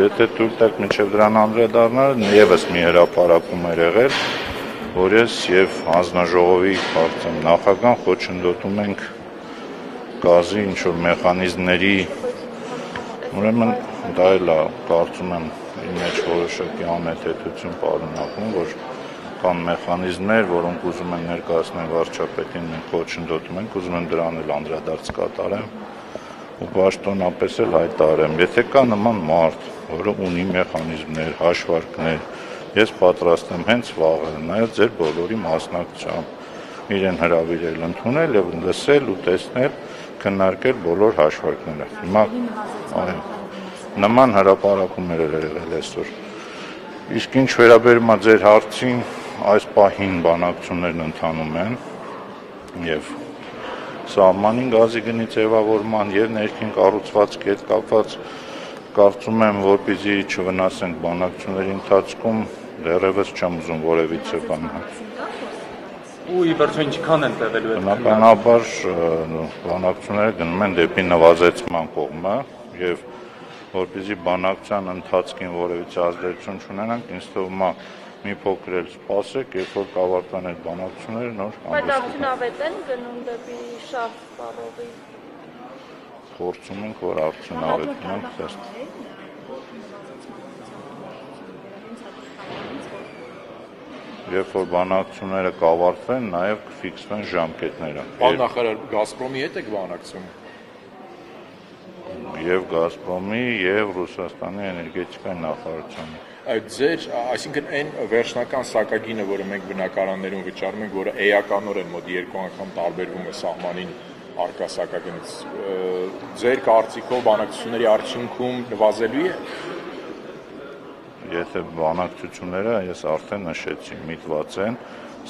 եթե թույլ տաք մինչև դրան անդրադառնալ, եւս մի հրապարակում էր եղել, որ ես եւ հանձնաժողովի կարծեմ նախագահ խոչընդոտում ենք գազի ինչ որ մեխանիզմների ուրեմն դա էլ է կարծում եմ իր մեջ որոշակի անհեթեթություն պարունակում, որ կան մեխանիզմներ, որոնք ուզում են ներկայացնել վարչապետին, մենք խոչընդոտում ենք, ուզում եմ դրան էլ անդրադարձ կատարեմ ու պաշտոնապես էլ հայտարարեմ, եթե կա նման մարդ, որը ունի մեխանիզմներ, հաշվարկներ, ես պատրաստ եմ հենց վաղը նայել ձեր բոլորի մասնակցությամբ իրեն հրավիրել ընդունել եւ լսել ու տեսնել քննարկել բոլոր հաշվարկները։ Հիմա այո նման հրապարակումներ էր եղել այսօր։ Իսկ ինչ վերաբերում է ձեր հարցին, այս պահին բանակցություններն ընթանում են եւ սահմանին գազի գնի ձևավորման եւ ներքին կառուցվածքի հետ կապված կարծում եմ, որպեսզի չվնասենք բանակցությունների ընթացքում, դեռևս չեմ ուզում որևիցե բան ու ի վերջո ինչքան են տևելու այդ բնականաբար բանակցությունները գնում են դեպի նվազեցման կողմը եւ որպեսզի բանակցության ընթացքին որևիցե ազդեցություն չունենանք, ինձ թվում է մի փոքր էլ սպասեք, երբ որ կավարտան այդ բանակցությունները նոր Բայց արդյունավետ են գնում դեպի շահ սպառողի։ Փորձում ենք, որ արդյունավետ լինենք, ըստ Երբ որ բանակցությունները կավարտվեն, նաև կֆիքսվեն ժամկետները։ Պարոն նախարար, Գազպրոմի հետ եք բանակցում Եվ Գազպրոմի, եւ Ռուսաստանի էներգետիկայի նախարարության ձեր, այսինքն այն վերջնական սակագինը, որը մենք բնակարաններում վճարում ենք, որը էականորեն մոտ երկու անգամ տարբերվում է սահմանին արկա սակագնից, ձեր կարծիքով բանակցությունների արդյունքում նվազելու է Եթե բանակցությունները ես արդեն նշեցի, միտված են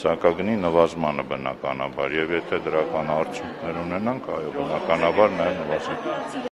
սակագնի նվազմանը բնականաբար եւ եթե դրական արդյունքներ ունենանք, այո, բնականաբար նաեւ նվազեն։